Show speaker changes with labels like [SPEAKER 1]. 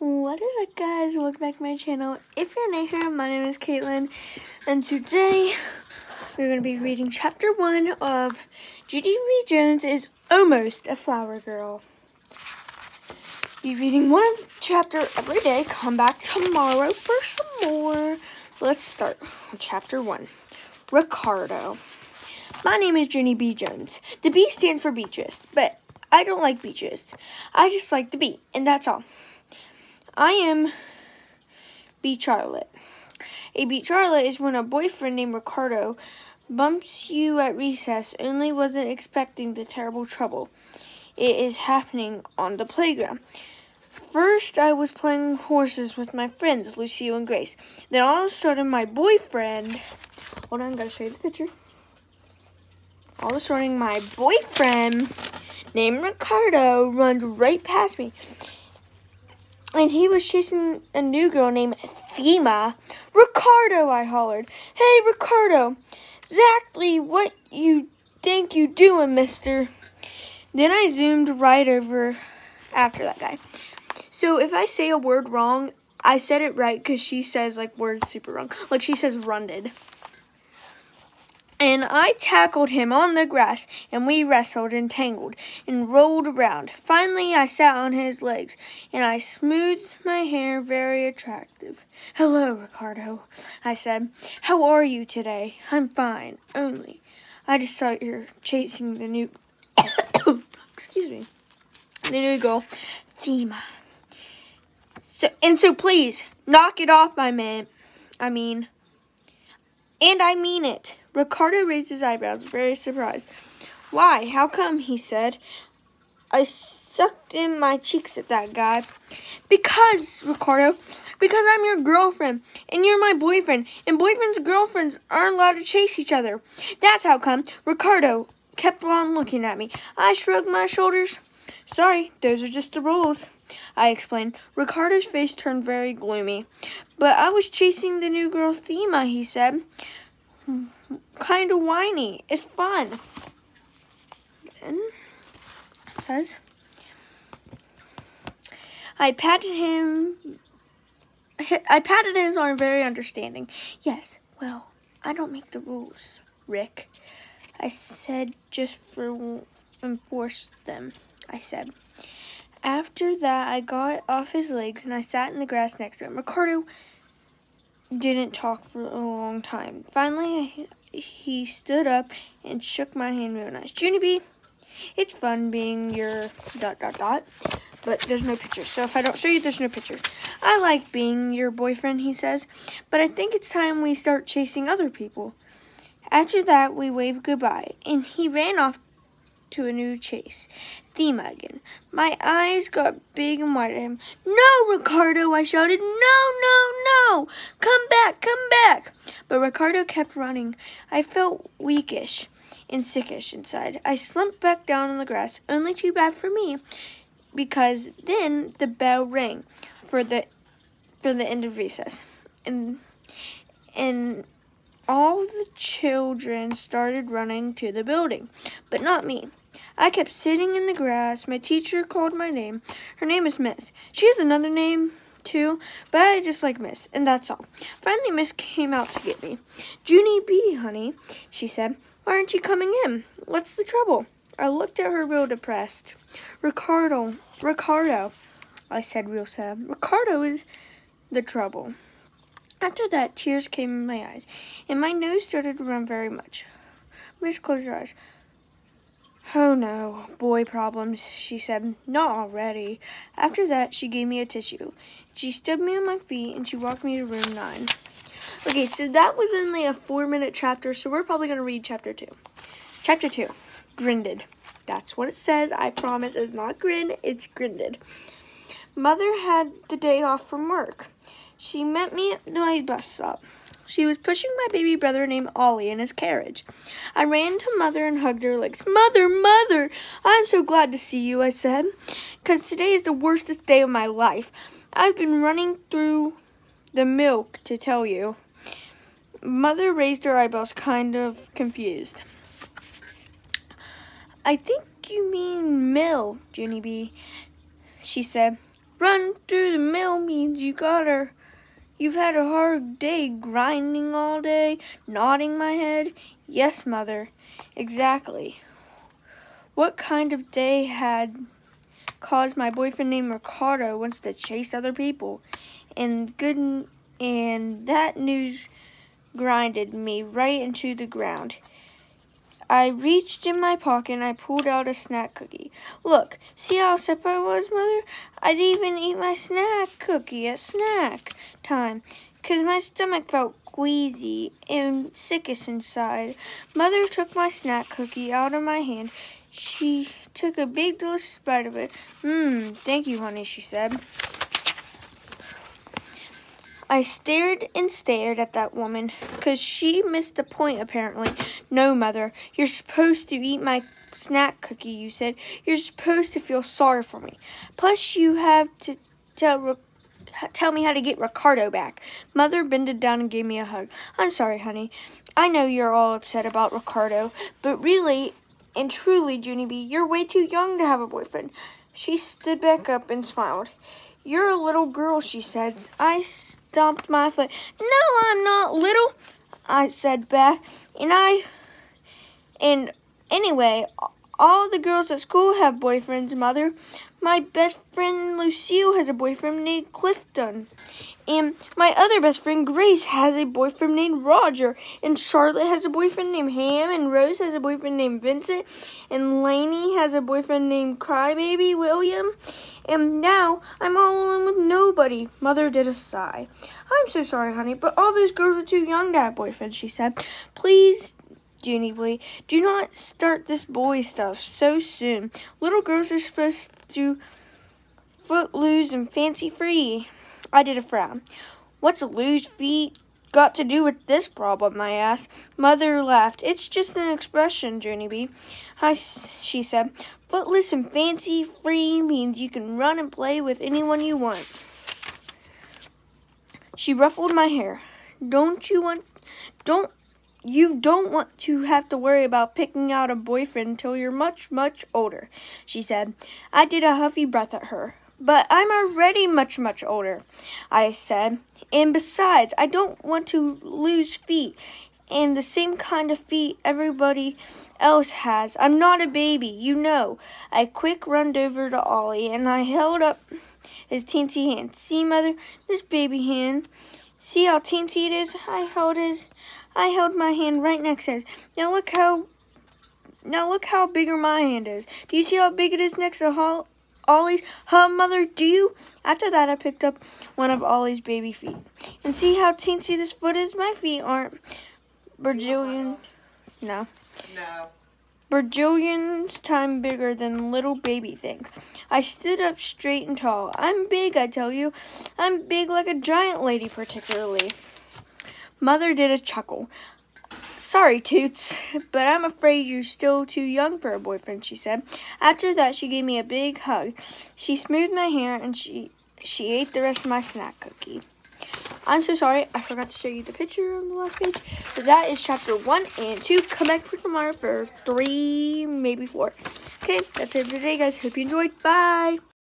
[SPEAKER 1] What is up guys? Welcome back to my channel. If you're new here, my name is Caitlin and today we're going to be reading chapter 1 of Junie B. Jones is Almost a Flower Girl. Be reading one chapter every day. Come back tomorrow for some more. Let's start chapter 1. Ricardo. My name is Junie B. Jones. The B stands for Beatrice, but I don't like Beatrice. I just like the B, and that's all. I am B Charlotte. A beat Charlotte is when a boyfriend named Ricardo bumps you at recess, only wasn't expecting the terrible trouble. It is happening on the playground. First, I was playing horses with my friends, Lucille and Grace. Then all of a sudden, my boyfriend. Hold on, I gotta show you the picture. All of a sudden, my boyfriend named Ricardo runs right past me and he was chasing a new girl named Thema. Ricardo, I hollered. Hey, Ricardo, exactly what you think you doing, mister? Then I zoomed right over after that guy. So if I say a word wrong, I said it right because she says like words super wrong. Like she says runded and I tackled him on the grass, and we wrestled and tangled and rolled around. Finally, I sat on his legs, and I smoothed my hair very attractive. Hello, Ricardo, I said. How are you today? I'm fine, only I just saw you're chasing the new, excuse me, the new girl, Thema. So, and so please, knock it off, my man. I mean, and I mean it. Ricardo raised his eyebrows, very surprised. Why? How come? he said. I sucked in my cheeks at that guy. Because, Ricardo, because I'm your girlfriend, and you're my boyfriend, and boyfriends' and girlfriends aren't allowed to chase each other. That's how come. Ricardo kept on looking at me. I shrugged my shoulders. Sorry, those are just the rules, I explained. Ricardo's face turned very gloomy. But I was chasing the new girl Thema, he said kind of whiny. It's fun. Then it says, I patted him. I patted his arm, very understanding. Yes, well, I don't make the rules, Rick. I said just for enforce them. I said. After that, I got off his legs and I sat in the grass next to him. Ricardo didn't talk for a long time. Finally, he stood up and shook my hand real nice. Junie B, it's fun being your dot dot dot, but there's no pictures. So if I don't show you, there's no pictures. I like being your boyfriend, he says, but I think it's time we start chasing other people. After that, we waved goodbye, and he ran off to a new chase. Thema again. My eyes got big and wide at him. No, Ricardo, I shouted. No, no, no. Come back, come back. But Ricardo kept running. I felt weakish and sickish inside. I slumped back down on the grass, only too bad for me, because then the bell rang for the for the end of recess. And and all the children started running to the building, but not me. I kept sitting in the grass. My teacher called my name. Her name is Miss. She has another name, too, but I just like Miss, and that's all. Finally, Miss came out to get me. Junie B, honey, she said. Why aren't you coming in? What's the trouble? I looked at her real depressed. Ricardo, Ricardo, I said real sad. Ricardo is the trouble. After that, tears came in my eyes, and my nose started to run very much. Miss closed her eyes. Oh no, boy problems, she said. Not already. After that, she gave me a tissue. She stood me on my feet and she walked me to room nine. Okay, so that was only a four minute chapter, so we're probably going to read chapter two. Chapter two, Grinded. That's what it says. I promise it's not grin, it's grinded. Mother had the day off from work. She met me at my bus stop. She was pushing my baby brother named Ollie in his carriage. I ran to Mother and hugged her legs. Mother, Mother, I'm so glad to see you, I said, because today is the worstest day of my life. I've been running through the milk to tell you. Mother raised her eyebrows, kind of confused. I think you mean mill, Junie B, she said. Run through the mill means you got her. You've had a hard day grinding all day, nodding my head. Yes, mother, exactly. What kind of day had caused my boyfriend named Ricardo wants to chase other people? And good and that news grinded me right into the ground. I reached in my pocket and I pulled out a snack cookie. Look, see how upset I was, Mother? I didn't even eat my snack cookie at snack time because my stomach felt queasy and sickish inside. Mother took my snack cookie out of my hand. She took a big delicious bite of it. Mmm, thank you, honey, she said. I stared and stared at that woman because she missed the point, apparently. No, Mother, you're supposed to eat my snack cookie, you said. You're supposed to feel sorry for me. Plus, you have to tell, tell me how to get Ricardo back. Mother bended down and gave me a hug. I'm sorry, honey. I know you're all upset about Ricardo, but really and truly, Junie B, you're way too young to have a boyfriend. She stood back up and smiled. You're a little girl, she said. I stomped my foot. No, I'm not little, I said back. And I, and anyway, all the girls at school have boyfriends, Mother. My best friend Lucille has a boyfriend named Clifton. And my other best friend Grace has a boyfriend named Roger. And Charlotte has a boyfriend named Ham. And Rose has a boyfriend named Vincent. And Lainey has a boyfriend named Crybaby William. And now I'm all alone with nobody. Mother did a sigh. I'm so sorry, honey, but all those girls are too young to have boyfriends, she said. Please Junie boy, do not start this boy stuff so soon. Little girls are supposed to footloose and fancy free. I did a frown. What's loose feet got to do with this problem, I asked. Mother laughed. It's just an expression, Junie I, she said. Footless and fancy free means you can run and play with anyone you want. She ruffled my hair. Don't you want, don't you don't want to have to worry about picking out a boyfriend until you're much, much older, she said. I did a huffy breath at her. But I'm already much, much older, I said. And besides, I don't want to lose feet and the same kind of feet everybody else has. I'm not a baby, you know. I quick runned over to Ollie and I held up his teensy hand. See, Mother, this baby hand. See how teensy it is? I held his I held my hand right next to his. Now look how now look how bigger my hand is. Do you see how big it is next to Ollie's? Huh, mother, do you? After that, I picked up one of Ollie's baby feet. And see how teensy this foot is? My feet aren't Brazilian. No.
[SPEAKER 2] No.
[SPEAKER 1] Bajillions time bigger than little baby things. I stood up straight and tall. I'm big, I tell you. I'm big like a giant lady, particularly. Mother did a chuckle. Sorry, Toots, but I'm afraid you're still too young for a boyfriend, she said. After that, she gave me a big hug. She smoothed my hair and she, she ate the rest of my snack cookie. I'm so sorry, I forgot to show you the picture on the last page. So that is chapter 1 and 2. Come back for tomorrow for 3, maybe 4. Okay, that's it for today, guys. Hope you enjoyed. Bye!